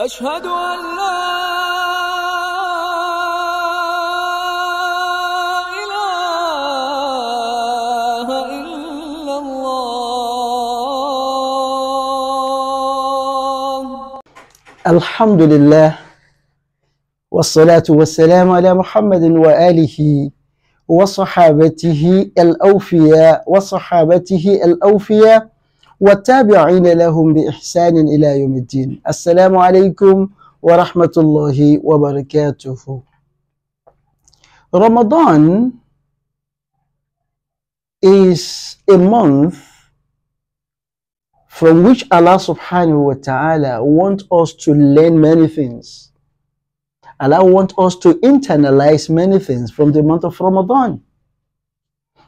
أشهد أن لا إله إلا الله. الحمد لله والصلاة والسلام على محمد وآله وصحابته الأوفياء وصحابته الأوفياء. والتابعين لهم بإحسان إلى يوم الدين السلام عليكم ورحمة الله وبركاته Ramadan is a month from which Allah subhanahu wa ta'ala wants us to learn many things. Allah wants us to internalize many things from the month of Ramadan.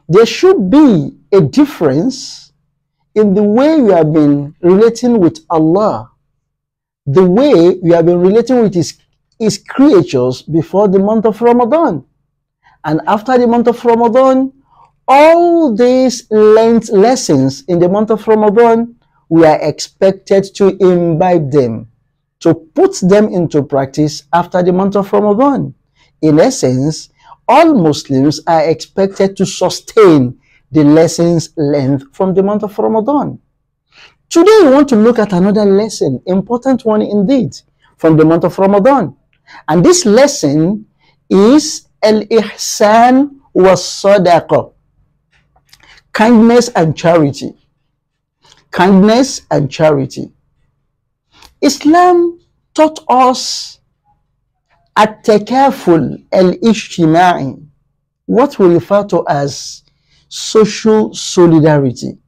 There should be a difference in the way we have been relating with Allah, the way we have been relating with His, his creatures before the month of Ramadan. And after the month of Ramadan, all these learned lessons in the month of Ramadan, we are expected to imbibe them, to put them into practice after the month of Ramadan. In essence, all Muslims are expected to sustain the lessons learned from the month of Ramadan. Today, we want to look at another lesson, important one indeed, from the month of Ramadan. And this lesson is al-ihsan was sadaqah kindness and charity kindness and charity islam taught us at-takaful al-ijtima'i what we refer to as social solidarity.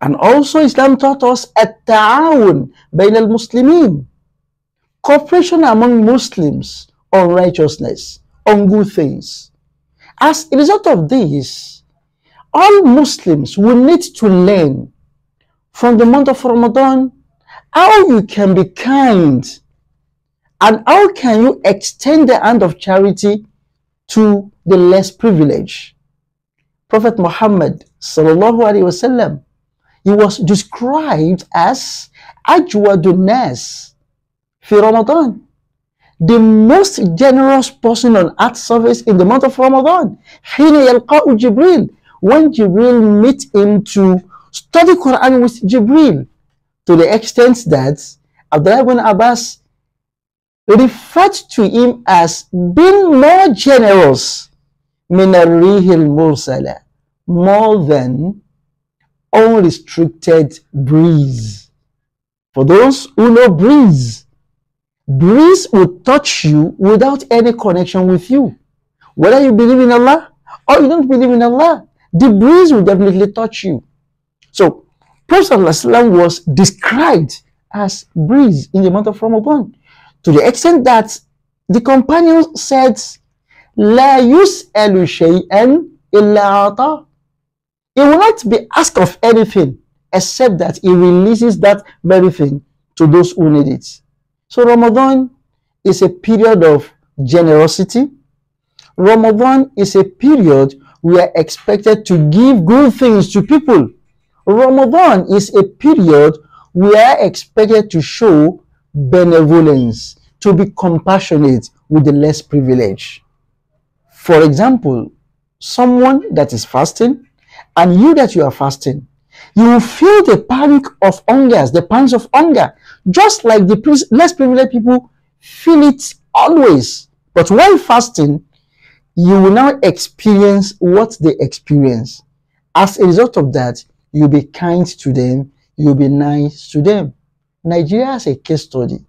And also islam taught us at-ta'awun bain al-muslimin. Cooperation among muslims on righteousness on good things. As a result of this all Muslims will need to learn from the month of Ramadan how you can be kind and how can you extend the hand of charity to the less privileged. Prophet Muhammad sallallahu alaihi wasallam, he was described as ajwadun nas fi Ramadan, the most generous person on earth surface in the month of Ramadan. Hina yalqa'u Jibril, when Jibril meet him to study Quran with Jibril, to the extent that Abdullah ibn Abbas referred to him as being more generous min rihil mursala more than unrestricted breeze. For those who know breeze breeze will touch you without any connection with you. Whether you believe in Allah or you don't believe in Allah the breeze will definitely touch you. So, Prophet was described as breeze in the month of Ramadan. To the extent that the companions said, La yus'alu shay'an illa ata. He will not be asked of anything except that he releases that very thing to those who need it. So Ramadan is a period of generosity. Ramadan is a period we are expected to give good things to people. Ramadan is a period we are expected to show benevolence, to be compassionate with the less privileged. For example, someone that is fasting and you that you are fasting, you will feel the panic of hunger, the pangs of hunger, just like the less privileged people feel it always. But while fasting, you will now experience what they experience. As a result of that, you'll be kind to them, you'll be nice to them. Nigeria is a case study.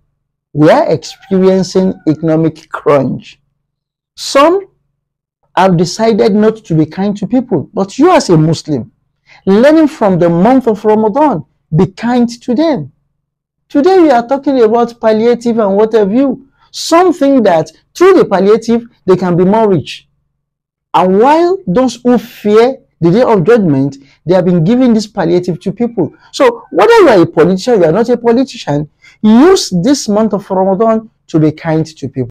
We are experiencing economic crunch. Some have decided not to be kind to people, but you as a Muslim, learning from the month of Ramadan, be kind to them. Today we are talking about palliative and what have you. Something that through the palliative, they can be more rich. And while those who fear the day of judgment, they have been giving this palliative to people. So whether you are a politician, you are not a politician, use this month of Ramadan to be kind to people.